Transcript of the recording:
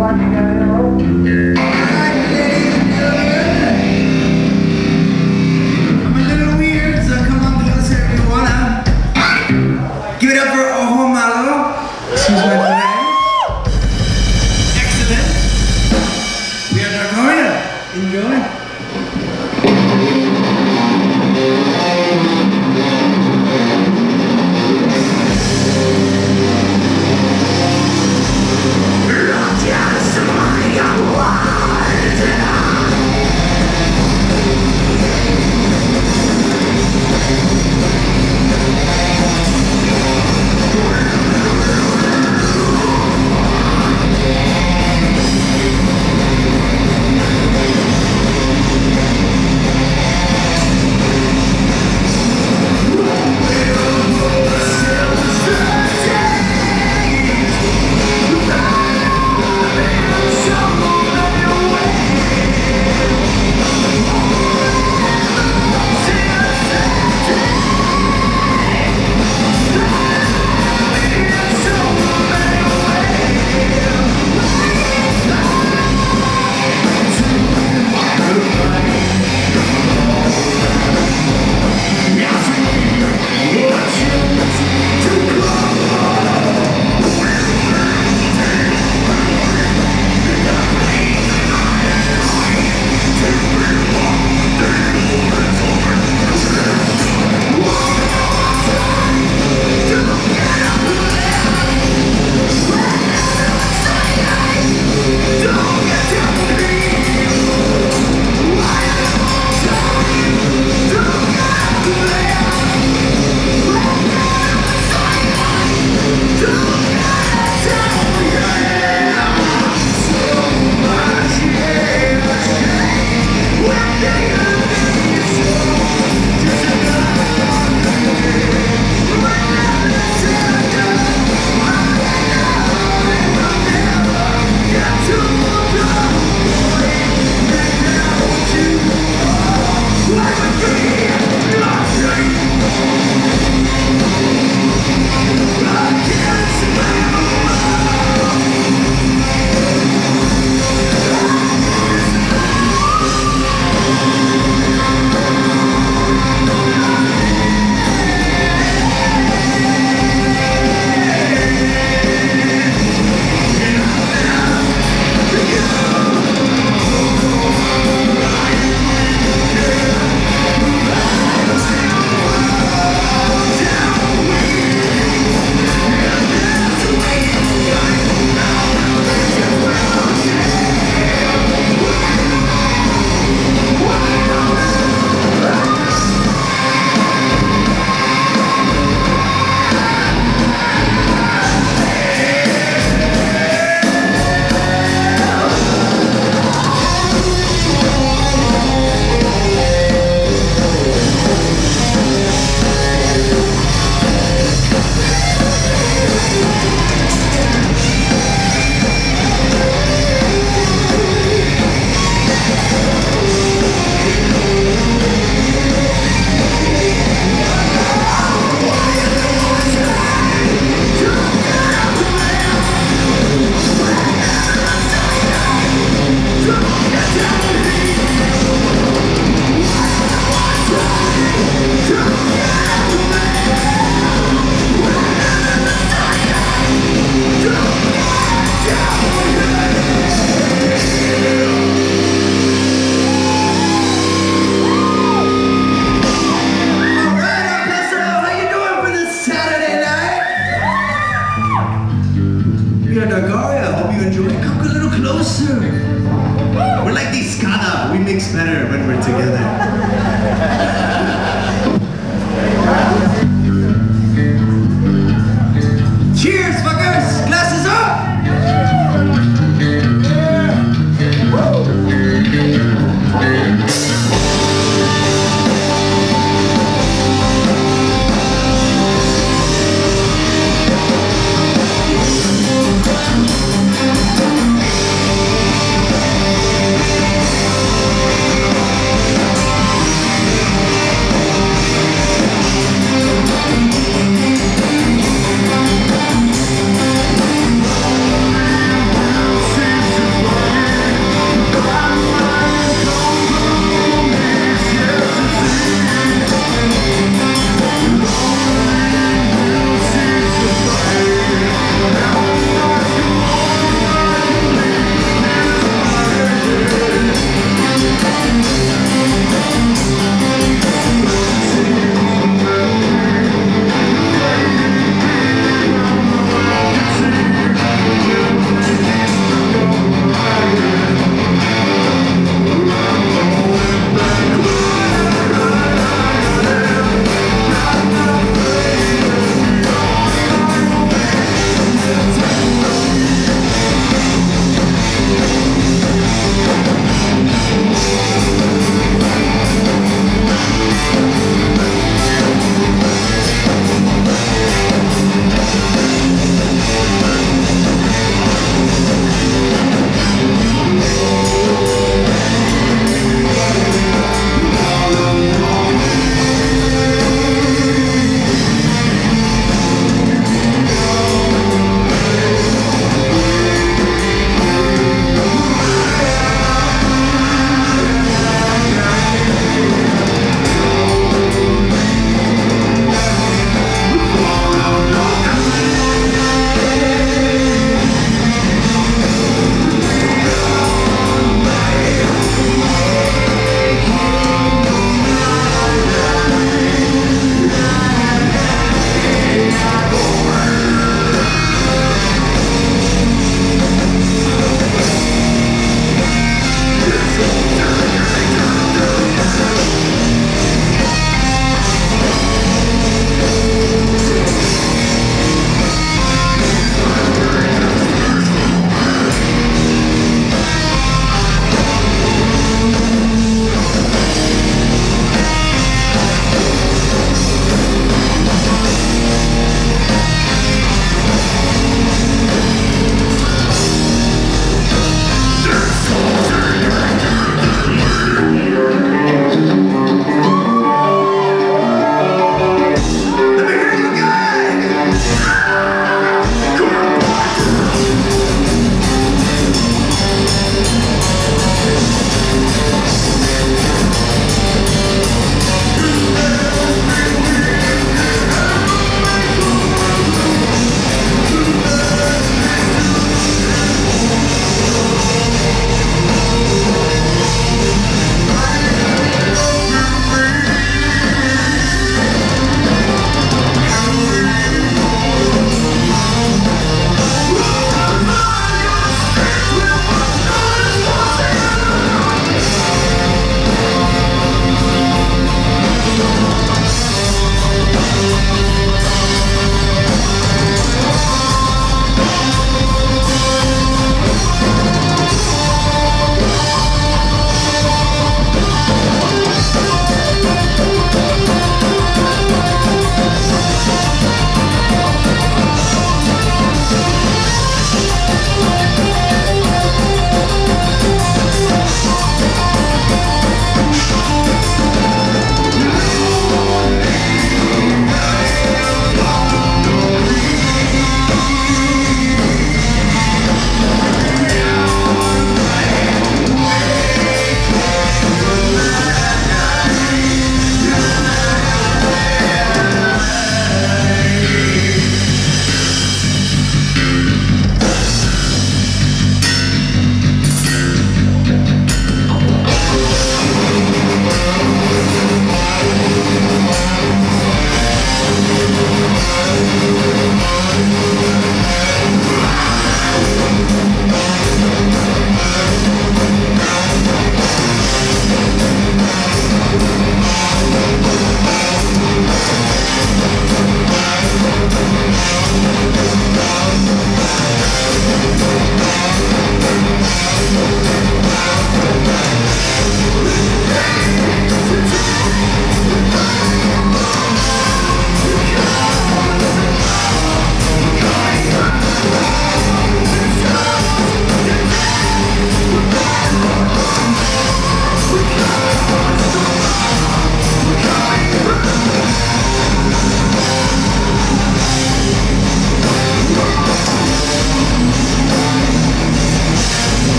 I'm